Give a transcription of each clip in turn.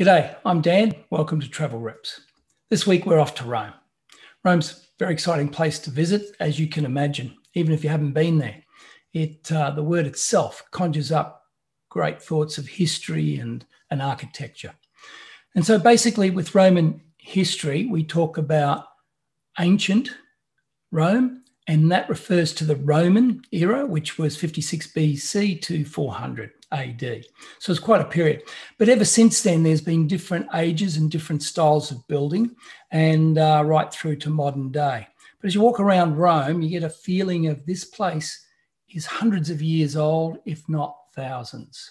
G'day, I'm Dan. Welcome to Travel Reps. This week we're off to Rome. Rome's a very exciting place to visit, as you can imagine, even if you haven't been there. It, uh, the word itself conjures up great thoughts of history and, and architecture. And so basically, with Roman history, we talk about ancient Rome, and that refers to the Roman era, which was 56 BC to 400. AD. So it's quite a period. But ever since then, there's been different ages and different styles of building, and uh, right through to modern day. But as you walk around Rome, you get a feeling of this place is hundreds of years old, if not thousands.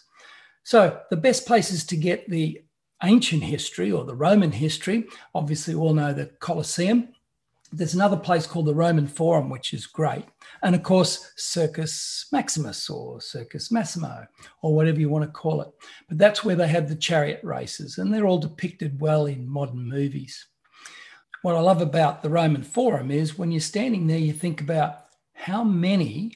So the best places to get the ancient history or the Roman history, obviously, we all know the Colosseum there's another place called the Roman Forum, which is great. And of course, Circus Maximus or Circus Massimo or whatever you want to call it. But that's where they have the chariot races, and they're all depicted well in modern movies. What I love about the Roman Forum is when you're standing there, you think about how many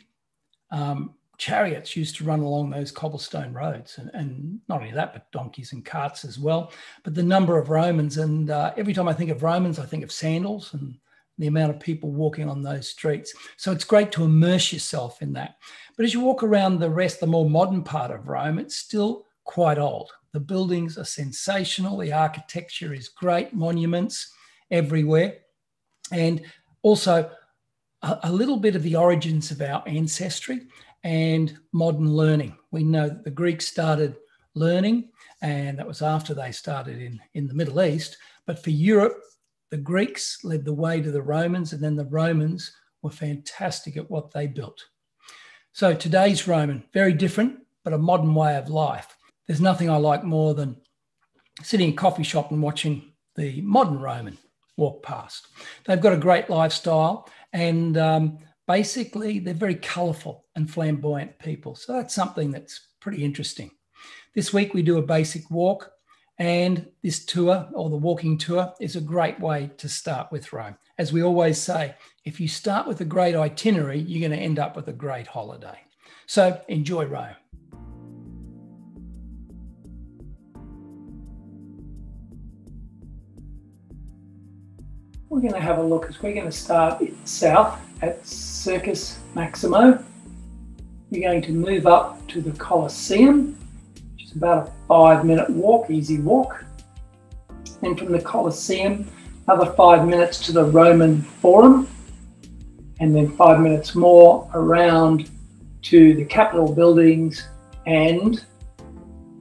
um, chariots used to run along those cobblestone roads. And, and, not only that, but donkeys and carts as well. But the number of Romans. And uh, every time I think of Romans, I think of sandals and the amount of people walking on those streets. So it's great to immerse yourself in that. But as you walk around the rest, the more modern part of Rome, it's still quite old. The buildings are sensational, the architecture is great, monuments everywhere. And also a, a little bit of the origins of our ancestry and modern learning. We know that the Greeks started learning, and that was after they started in, in the Middle East. But for Europe, the Greeks led the way to the Romans, and then the Romans were fantastic at what they built. So today's Roman, very different, but a modern way of life. There's nothing I like more than sitting in a coffee shop and watching the modern Roman walk past. They've got a great lifestyle, and um, basically, they're very colourful and flamboyant people. So that's something that's pretty interesting. This week, we do a basic walk. And this tour or the walking tour is a great way to start with Rome. As we always say, if you start with a great itinerary, you're going to end up with a great holiday. So enjoy Rome. We're going to have a look as we're going to start south at Circus Maximo. We're going to move up to the Colosseum about a five minute walk, easy walk. Then from the Colosseum, another five minutes to the Roman Forum, and then five minutes more around to the Capitol buildings and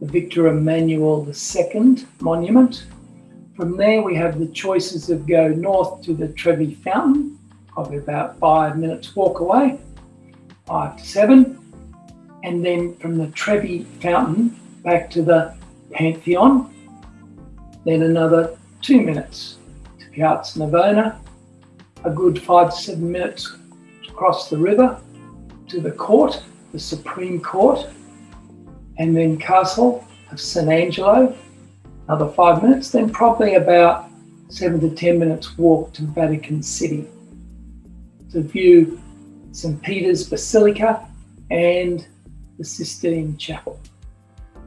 the Victor Emmanuel II monument. From there, we have the choices of go north to the Trevi Fountain, probably about five minutes walk away, five to seven. And then from the Trevi Fountain, back to the Pantheon, then another two minutes to Piazza Navona, a good five to seven minutes to cross the river to the court, the Supreme Court, and then Castle of St. Angelo, another five minutes, then probably about seven to 10 minutes walk to Vatican City to view St. Peter's Basilica and the Sistine Chapel.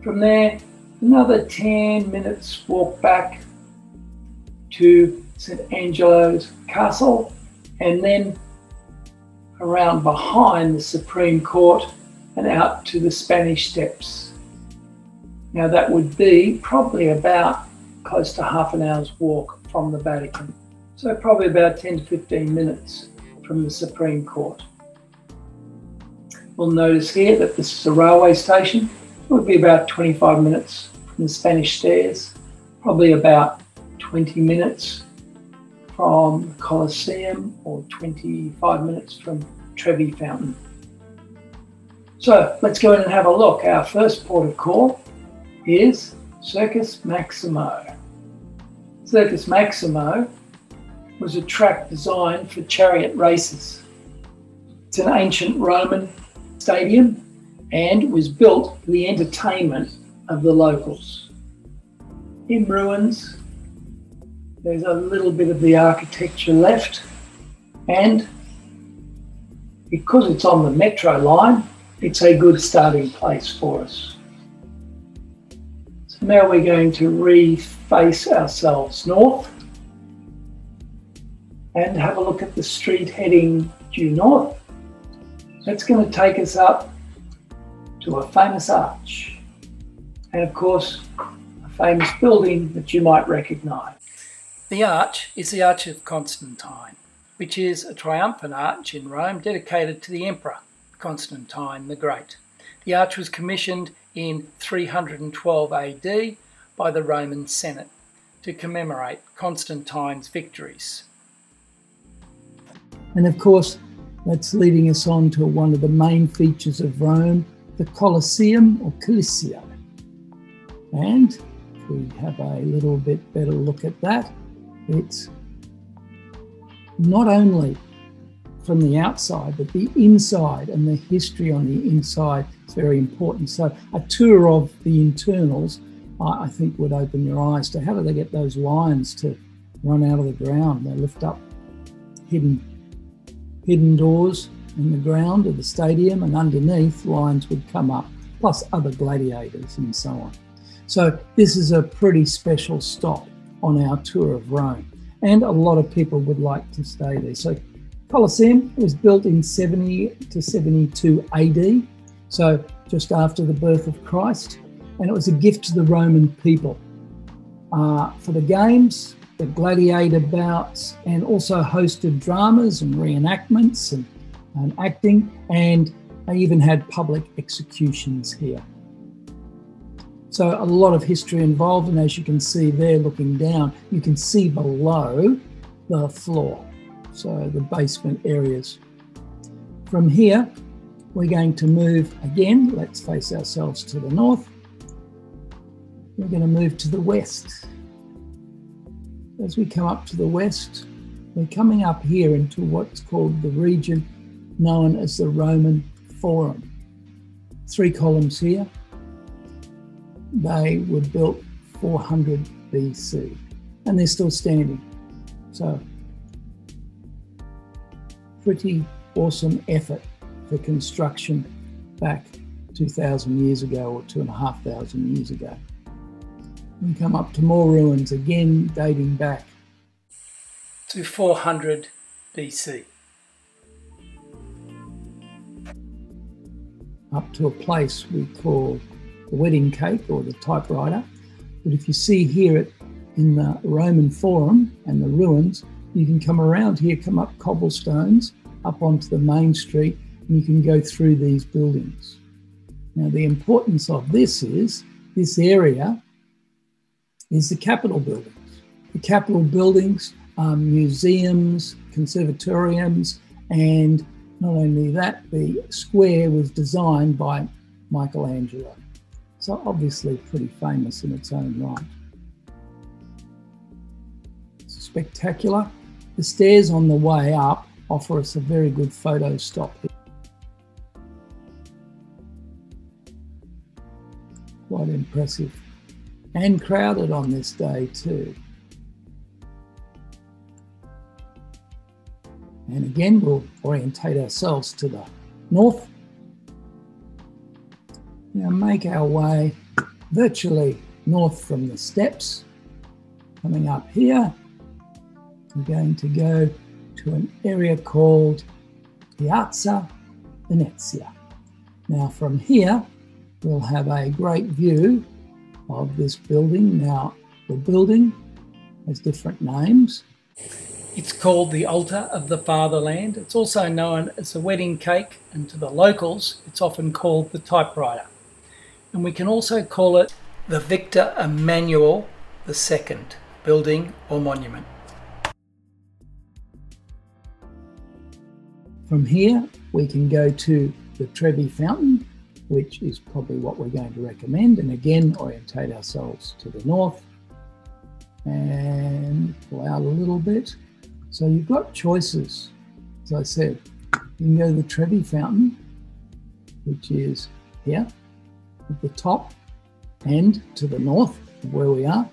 From there, another 10 minutes walk back to St. Angelo's Castle and then around behind the Supreme Court and out to the Spanish Steps. Now, that would be probably about close to half an hour's walk from the Vatican. So, probably about 10 to 15 minutes from the Supreme Court. We'll notice here that this is a railway station it would be about 25 minutes from the Spanish Stairs, probably about 20 minutes from the Colosseum or 25 minutes from Trevi Fountain. So let's go in and have a look. Our first port of call is Circus Maximo. Circus Maximo was a track designed for chariot races. It's an ancient Roman stadium and was built for the entertainment of the locals. In ruins, there's a little bit of the architecture left, and because it's on the metro line, it's a good starting place for us. So now we're going to reface ourselves north and have a look at the street heading due north. That's going to take us up to a famous arch and of course a famous building that you might recognise. The arch is the Arch of Constantine, which is a triumphant arch in Rome dedicated to the Emperor Constantine the Great. The arch was commissioned in 312 AD by the Roman Senate to commemorate Constantine's victories. And of course, that's leading us on to one of the main features of Rome, the Colosseum or Coliseo. And if we have a little bit better look at that, it's not only from the outside, but the inside and the history on the inside is very important. So, a tour of the internals, I think, would open your eyes to how do they get those lions to run out of the ground? They lift up hidden, hidden doors in the ground of the stadium, and underneath, lions would come up, plus other gladiators and so on. So, this is a pretty special stop on our tour of Rome, and a lot of people would like to stay there. So, Colosseum was built in 70 to 72 AD, so just after the birth of Christ, and it was a gift to the Roman people. Uh, for the games, the gladiator bouts, and also hosted dramas and reenactments and, and acting, and they even had public executions here. So, a lot of history involved, and as you can see there looking down, you can see below the floor so the basement areas. From here, we're going to move again, let's face ourselves to the north. We're going to move to the west. As we come up to the west, we're coming up here into what's called the region known as the Roman Forum. Three columns here. They were built 400 BC and they're still standing. So pretty awesome effort for construction back 2,000 years ago or two and a half thousand years ago. We come up to more ruins again dating back to 400 BC. Up to a place we call the wedding cake or the typewriter. But if you see here it in the Roman Forum and the ruins, you can come around here, come up cobblestones, up onto the main street, and you can go through these buildings. Now, the importance of this is this area is the Capitol buildings. The Capitol buildings are museums, conservatoriums, and not only that, the square was designed by Michelangelo. So, obviously, pretty famous in its own right. It's spectacular. The stairs on the way up offer us a very good photo stop. Quite impressive. And crowded on this day too. And again, we'll orientate ourselves to the north. Now make our way virtually north from the steps. Coming up here, we're going to go to an area called Piazza Venezia. Now, from here, we'll have a great view of this building. Now, the building has different names. It's called the Altar of the Fatherland. It's also known as the wedding cake, and to the locals, it's often called the typewriter. And we can also call it the Victor Emmanuel II building or monument. From here, we can go to the Trevi Fountain, which is probably what we're going to recommend. And again, orientate ourselves to the north and pull out a little bit. So you've got choices. As I said, you can go to the Trevi Fountain, which is here at the top and to the north of where we are,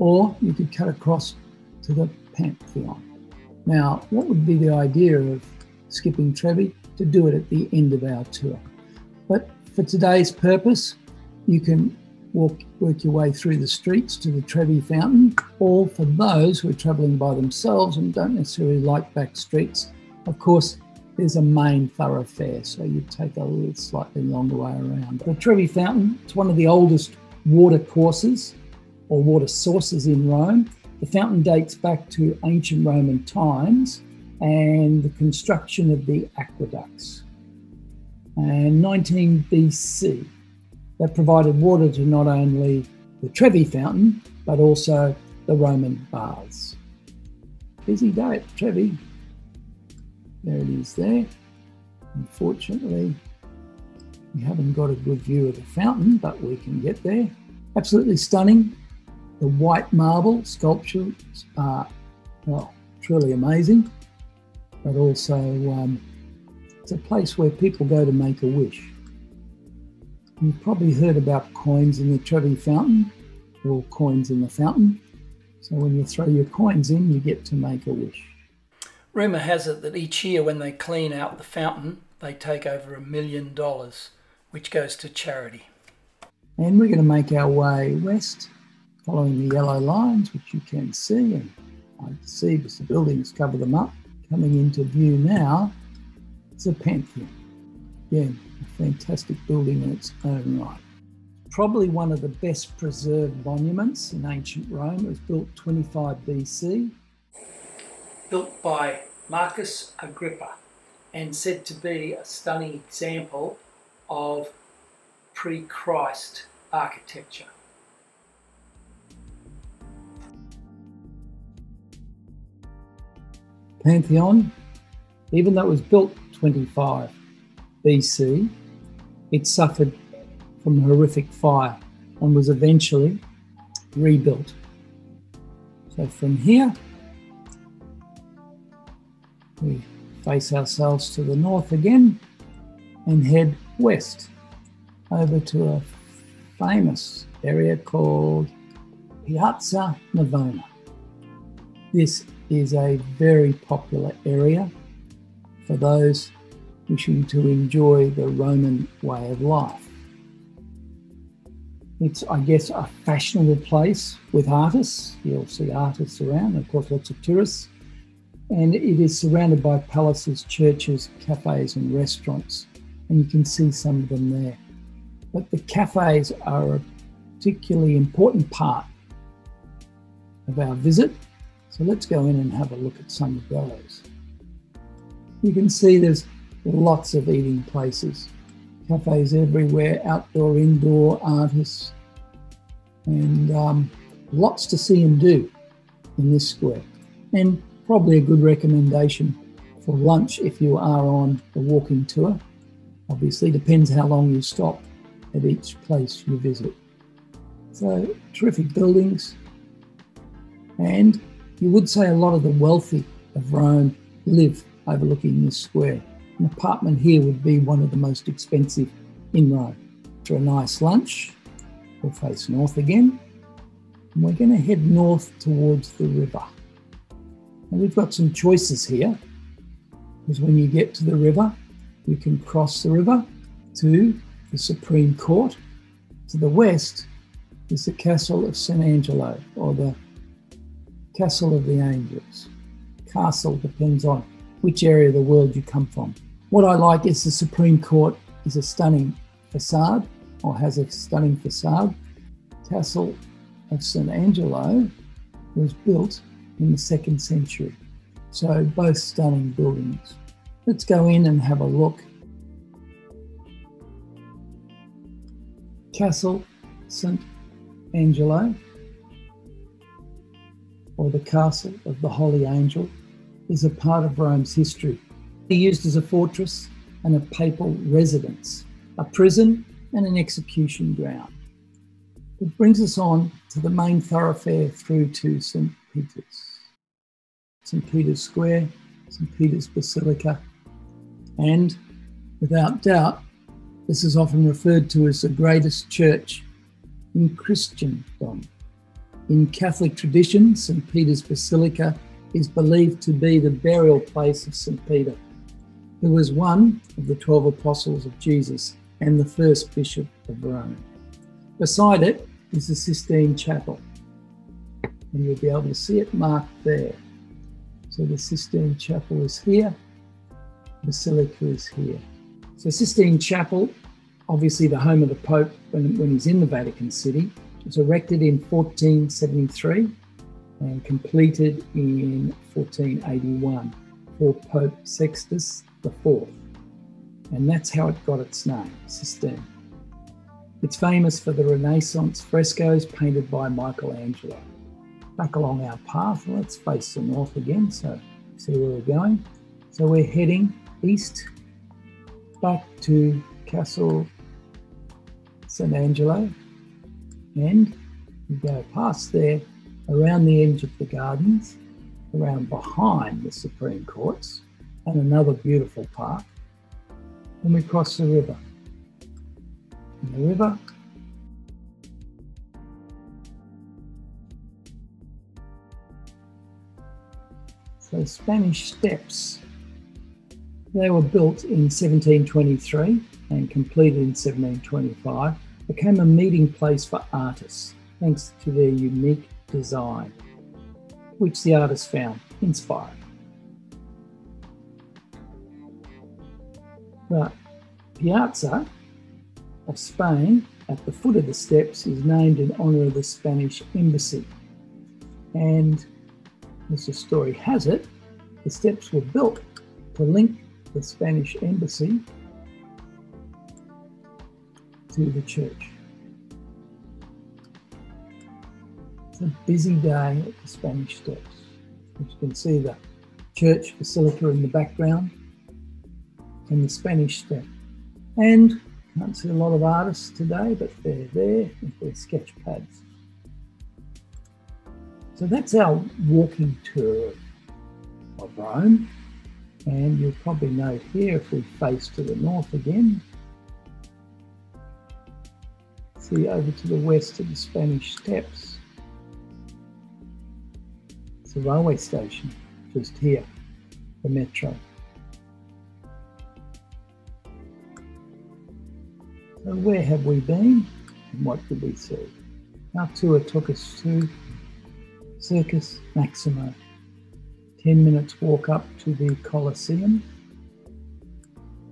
or you could cut across to the Pantheon. Now, what would be the idea of skipping Trevi, to do it at the end of our tour. But for today's purpose, you can walk, work your way through the streets to the Trevi Fountain, or for those who are travelling by themselves and don't necessarily like back streets, of course, there's a main thoroughfare, so you take a slightly longer way around. The Trevi Fountain, it's one of the oldest water courses or water sources in Rome. The fountain dates back to ancient Roman times and the construction of the aqueducts. And 19 BC, that provided water to not only the Trevi Fountain, but also the Roman baths. Busy day at Trevi. There it is there. Unfortunately, we haven't got a good view of the fountain, but we can get there. Absolutely stunning. The white marble sculptures are, well, truly amazing, but also um, it's a place where people go to make a wish. You've probably heard about coins in the Trevi Fountain or coins in the fountain. So when you throw your coins in, you get to make a wish. Rumour has it that each year when they clean out the fountain, they take over a million dollars, which goes to charity. And we're going to make our way west, following the yellow lines, which you can see. And I see because the buildings cover them up. Coming into view now, it's a Pantheon. Again, a fantastic building in its own right. Probably one of the best preserved monuments in ancient Rome. It was built 25 BC built by Marcus Agrippa and said to be a stunning example of pre Christ architecture. Pantheon, even though it was built 25 BC, it suffered from a horrific fire and was eventually rebuilt. So from here, we face ourselves to the north again and head west over to a famous area called Piazza Navona. This is a very popular area for those wishing to enjoy the Roman way of life. It's, I guess, a fashionable place with artists. You'll see artists around, of course, lots of tourists and it is surrounded by palaces, churches, cafes, and restaurants. And you can see some of them there. But the cafes are a particularly important part of our visit. So let's go in and have a look at some of those. You can see there's lots of eating places, cafes everywhere, outdoor, indoor, artists, and um, lots to see and do in this square. And probably a good recommendation for lunch if you are on a walking tour. Obviously, depends how long you stop at each place you visit. So, terrific buildings. And you would say a lot of the wealthy of Rome live overlooking this square. An apartment here would be one of the most expensive in Rome. For a nice lunch, we'll face north again, and we're going to head north towards the river. And we've got some choices here because when you get to the river, you can cross the river to the Supreme Court. To the west is the Castle of San Angelo or the Castle of the Angels. Castle depends on which area of the world you come from. What I like is the Supreme Court is a stunning facade or has a stunning facade. Castle of St. Angelo was built in the second century. So, both stunning buildings. Let's go in and have a look. Castle St. Angelo, or the Castle of the Holy Angel, is a part of Rome's history. Used as a fortress and a papal residence, a prison, and an execution ground. It brings us on to the main thoroughfare through to St. Peter's. St. Peter's Square, St. Peter's Basilica, and without doubt, this is often referred to as the greatest church in Christendom. In Catholic tradition, St. Peter's Basilica is believed to be the burial place of St. Peter, who was one of the 12 apostles of Jesus and the first bishop of Rome. Beside it is the Sistine Chapel, and you'll be able to see it marked there. So the Sistine Chapel is here, Basilica is here. So Sistine Chapel, obviously the home of the Pope when, when he's in the Vatican City, was erected in 1473 and completed in 1481 for Pope Sixtus IV. And that's how it got its name, Sistine. It's famous for the Renaissance frescoes painted by Michelangelo. Back along our path, let's face the north again, so see where we're going. So we're heading east back to Castle St. Angelo, and we go past there around the edge of the gardens, around behind the Supreme Courts, and another beautiful park. And we cross the river. And the river So Spanish Steps. They were built in 1723 and completed in 1725, became a meeting place for artists thanks to their unique design, which the artist found inspiring. The Piazza of Spain at the foot of the steps is named in honour of the Spanish embassy. And as the story has it, the steps were built to link the Spanish embassy to the church. A busy day at the Spanish Steps. You can see the church basilica in the background and the Spanish Step. And can't see a lot of artists today, but they're there with their sketch pads. So that's our walking tour of Rome. And you'll probably note here if we face to the north again, see over to the west of the Spanish Steps. It's a railway station just here, the metro. So where have we been and what did we see? Our tour took us to Circus Maximo. 10 minutes walk up to the Colosseum.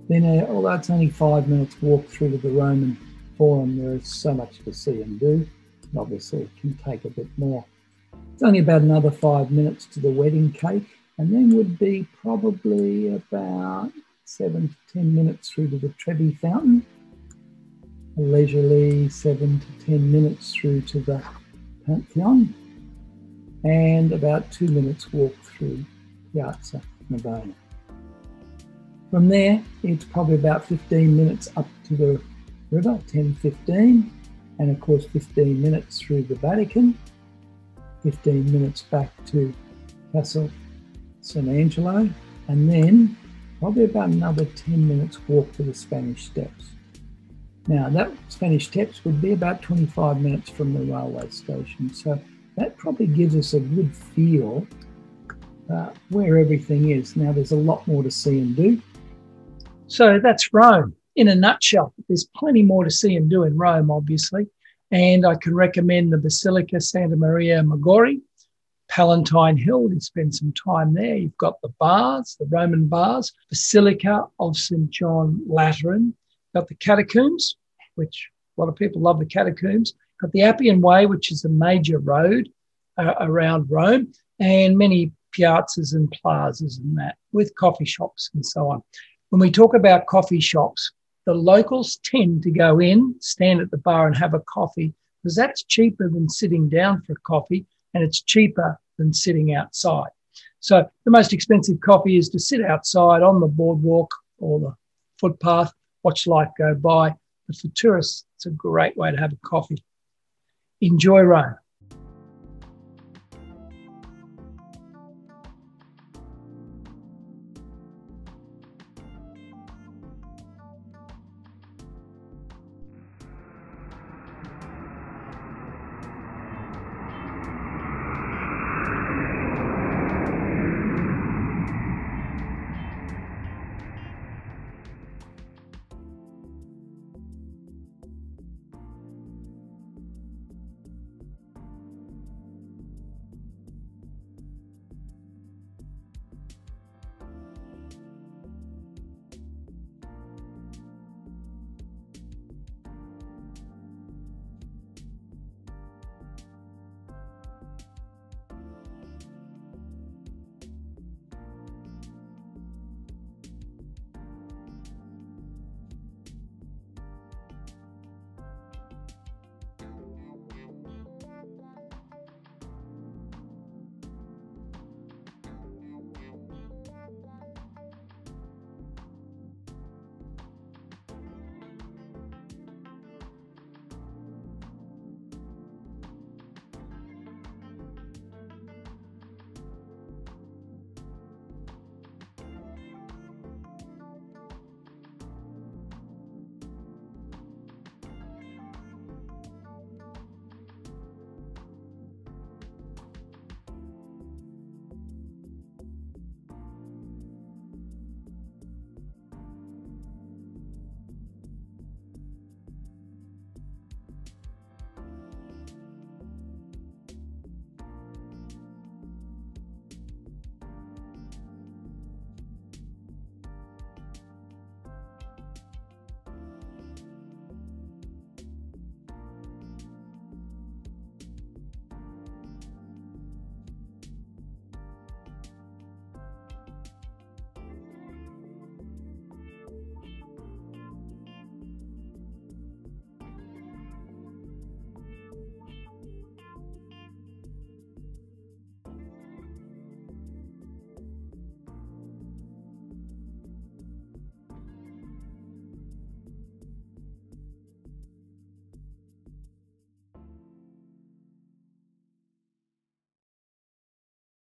Then, although oh, it's only five minutes walk through to the Roman Forum, there is so much to see and do. And Obviously, it can take a bit more. It's only about another five minutes to the wedding cake, and then would be probably about seven to ten minutes through to the Trevi Fountain. Leisurely seven to ten minutes through to the Pantheon, and about two minutes walk through Piazza Navona. From there, it's probably about 15 minutes up to the river, 10 15, and of course, 15 minutes through the Vatican 15 minutes back to Castle San Angelo, and then probably about another 10 minutes walk to the Spanish Steps. Now, that Spanish Steps would be about 25 minutes from the railway station, so that probably gives us a good feel uh, where everything is. Now, there's a lot more to see and do. So that's Rome in a nutshell. There's plenty more to see and do in Rome, obviously. And I can recommend the Basilica Santa Maria Maggiore, Palatine Hill. You spend some time there. You've got the baths, the Roman baths, Basilica of St. John Lateran. You've got the catacombs, which a lot of people love the catacombs. You've got the Appian Way, which is a major road uh, around Rome, and many piazzas and plazas and that with coffee shops and so on. When we talk about coffee shops, the locals tend to go in, stand at the bar, and have a coffee because that's cheaper than sitting down for a coffee and it's cheaper than sitting outside. So the most expensive coffee is to sit outside on the boardwalk or the footpath, watch life go by. But for tourists, it's a great way to have a coffee. Enjoy Rome.